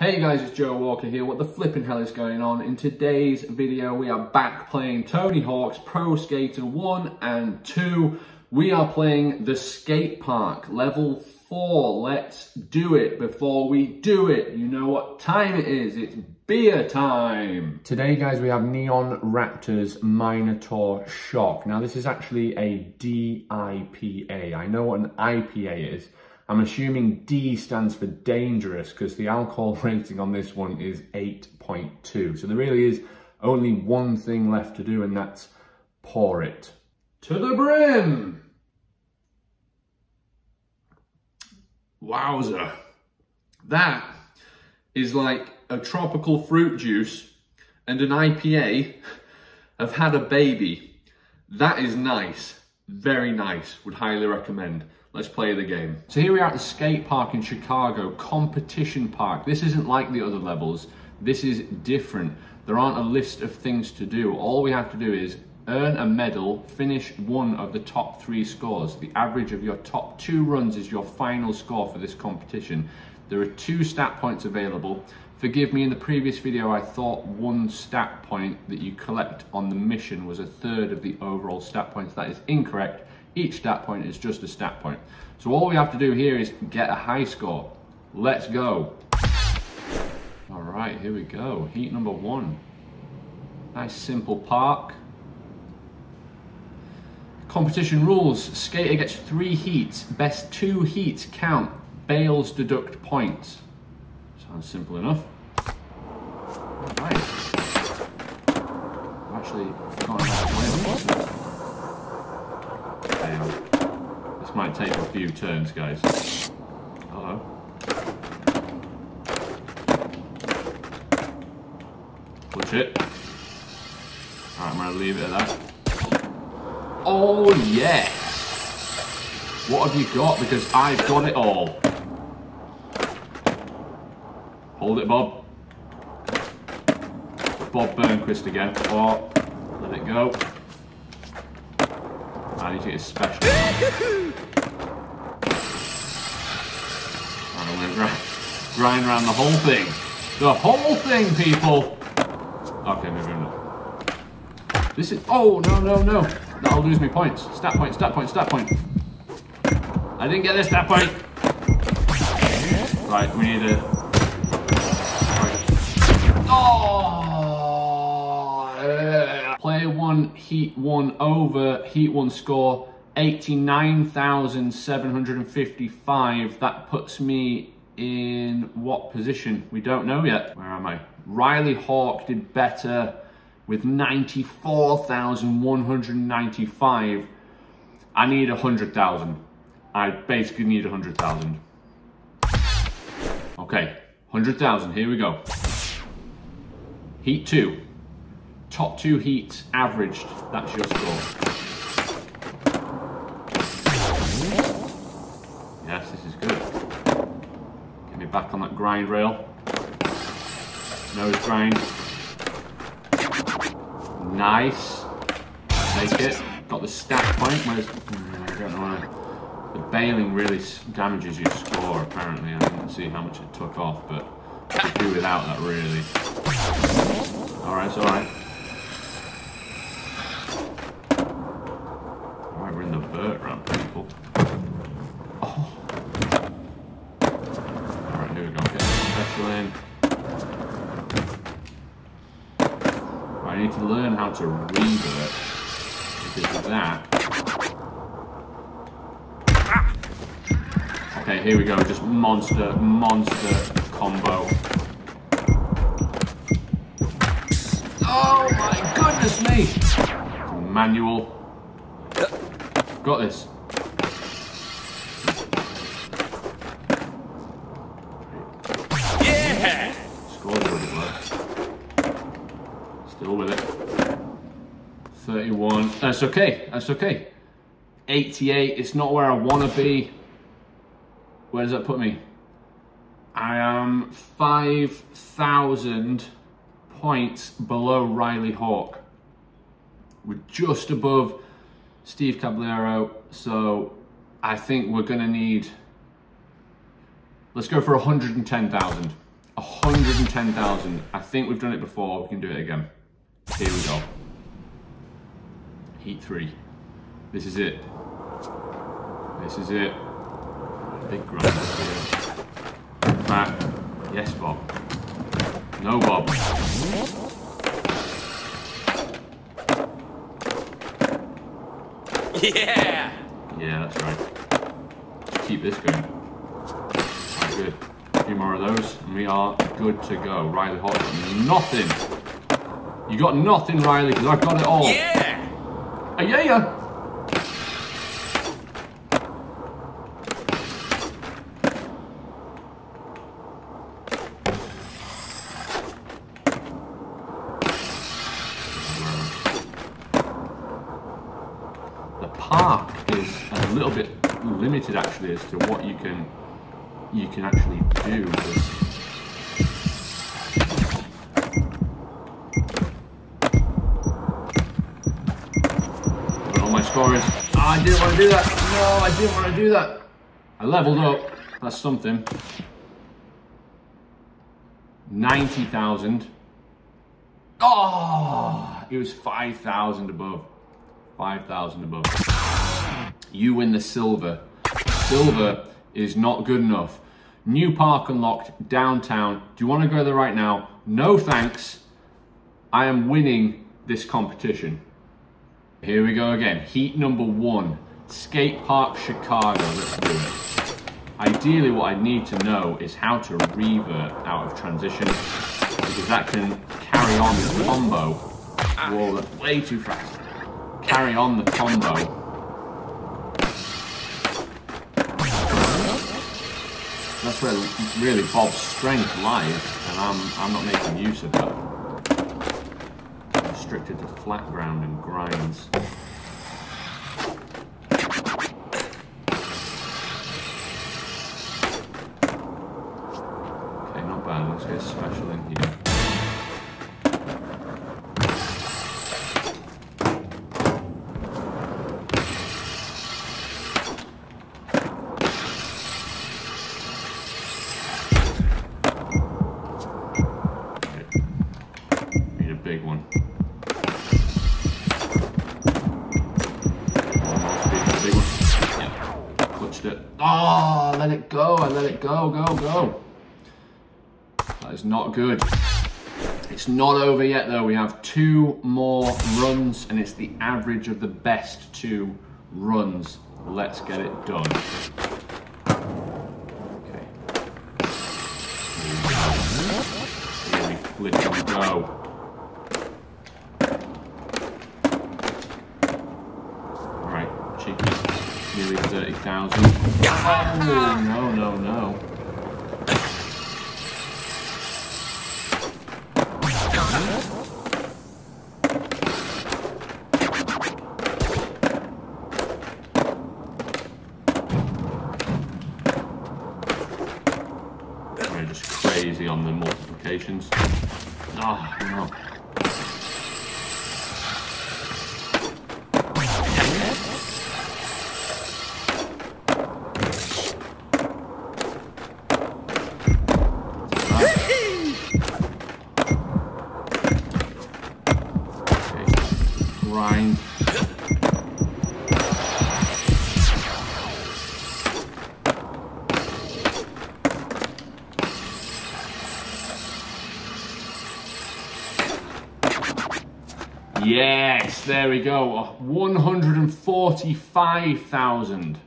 Hey guys, it's Joe Walker here. What the flipping hell is going on? In today's video, we are back playing Tony Hawk's Pro Skater 1 and 2. We are playing the skate park, level 4. Let's do it before we do it. You know what time it is. It's beer time. Today, guys, we have Neon Raptors Minotaur Shock. Now, this is actually a DIPA. I know what an IPA is. I'm assuming D stands for dangerous because the alcohol rating on this one is 8.2. So there really is only one thing left to do and that's pour it to the brim. Wowza. That is like a tropical fruit juice and an IPA have had a baby. That is nice. Very nice. Would highly recommend. Let's play the game. So here we are at the skate park in Chicago, competition park. This isn't like the other levels. This is different. There aren't a list of things to do. All we have to do is earn a medal, finish one of the top three scores. The average of your top two runs is your final score for this competition. There are two stat points available. Forgive me, in the previous video I thought one stat point that you collect on the mission was a third of the overall stat points. That is incorrect. Each stat point is just a stat point. So all we have to do here is get a high score. Let's go. All right, here we go. Heat number one. Nice simple park. Competition rules. Skater gets three heats. Best two heats count. Bails deduct points. Sounds simple enough. All right. I've actually way. This might take a few turns, guys. Hello. Push it. Alright, I'm gonna leave it at that. Oh, yes! What have you got? Because I've got it all. Hold it, Bob. Bob Burnquist again. Oh, let it go. I need to get special. grind, grind around the whole thing. The whole thing, people! Okay, maybe I'm not. This is, oh, no, no, no. That'll lose me points. Stat point, stat point, stat point. I didn't get this stat point. Right, we need a, oh! one, Heat one over, Heat one score 89,755. That puts me in what position? We don't know yet. Where am I? Riley Hawk did better with 94,195. I need 100,000. I basically need 100,000. Okay, 100,000, here we go. Heat two top two heats averaged, that's your score. Yes, this is good. Get me back on that grind rail. Nose grind. Nice. Take it. Got the stat point. Where's... I don't know The bailing really damages your score, apparently. I didn't see how much it took off, but do without that, really. Alright, it's alright. To revert because of that. Okay, here we go. Just monster, monster combo. Oh my goodness me! Manual. Got this. 31. That's okay. That's okay. 88. It's not where I want to be. Where does that put me? I am 5,000 points below Riley Hawk. We're just above Steve Caballero. So I think we're going to need, let's go for 110,000. 110,000. I think we've done it before. We can do it again. Here we go. Heat three. This is it. This is it. Big grind here. Back. Yes, Bob. No, Bob. Yeah! Yeah, that's right. Keep this going. Right, good. A few more of those, and we are good to go. Riley Hot nothing. You got nothing, Riley, because I've got it all. Yeah! The park is a little bit limited actually as to what you can you can actually do. All my score is. Oh, I didn't want to do that. No, I didn't want to do that. I leveled up. That's something. 90,000. Oh, it was 5,000 above. 5,000 above. You win the silver. Silver is not good enough. New park unlocked downtown. Do you want to go there right now? No thanks. I am winning this competition. Here we go again. Heat number one. Skate Park Chicago. Let's do it. Ideally, what I need to know is how to revert out of transition because that can carry on the combo. Whoa, that's way too fast. Carry on the combo. That's where really Bob's strength lies, and I'm I'm not making use of that restricted to flat ground and grinds. Okay, not bad. Let's get special in here. It. Oh, let it go. I let it go, go, go. That is not good. It's not over yet though. We have two more runs and it's the average of the best two runs. Let's get it done. Okay. Here we flip and go. 30,000. Oh, no, no, no. We're just crazy on the multiplications. Ah, no. Grind. Yes, there we go. 145,000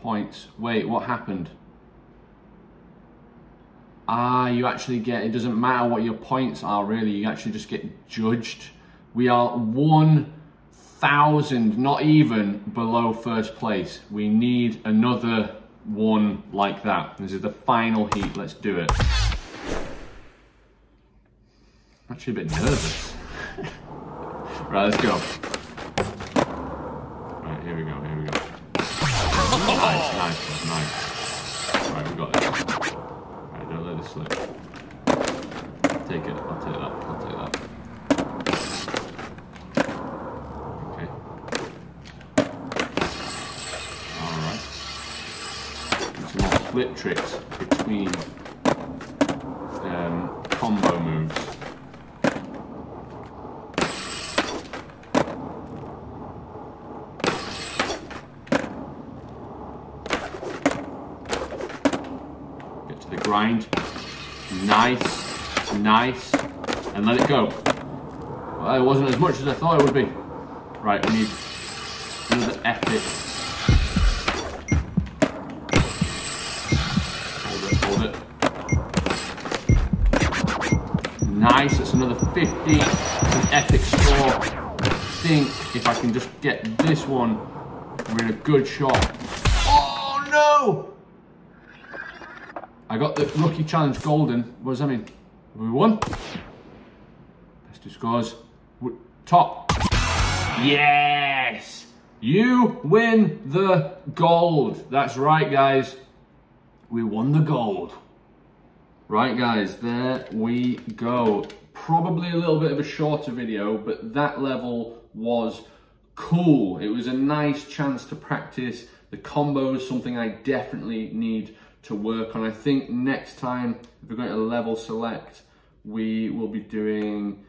points. Wait, what happened? Ah, you actually get, it doesn't matter what your points are really, you actually just get judged. We are 1,000, not even below first place. We need another one like that. This is the final heat, let's do it. I'm actually a bit nervous. right, let's go. Right, here we go, here we go. Nice, nice, nice. Right, we got it slip. Take it, I'll take that, I'll take that. Okay. Alright. flip tricks between um, combo moves. Get to the grind. Nice, nice, and let it go. Well, it wasn't as much as I thought it would be. Right, we need another epic. Hold it, hold it. Nice, that's another 50. an epic score. I think if I can just get this one, we're in a good shot. Oh no! I got the rookie challenge golden. What does that mean? We won? Best two scores. Top. Yes! You win the gold. That's right, guys. We won the gold. Right, guys, there we go. Probably a little bit of a shorter video, but that level was cool. It was a nice chance to practice the combos, something I definitely need to work on. I think next time, if we're going to level select, we will be doing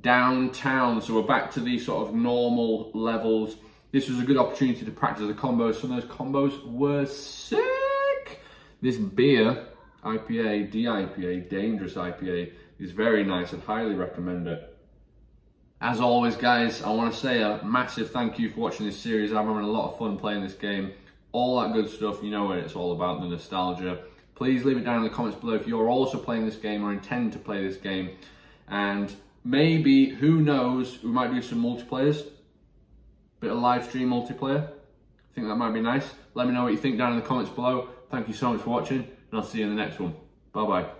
downtown. So we're back to these sort of normal levels. This was a good opportunity to practice the combos. Some of those combos were sick. This beer, IPA, DIPA, Dangerous IPA, is very nice. I'd highly recommend it. As always, guys, I want to say a massive thank you for watching this series. I'm having a lot of fun playing this game. All that good stuff, you know what it's all about, the nostalgia. Please leave it down in the comments below if you're also playing this game or intend to play this game. And maybe, who knows, we might do some multiplayers. Bit of live stream multiplayer. I think that might be nice. Let me know what you think down in the comments below. Thank you so much for watching, and I'll see you in the next one. Bye-bye.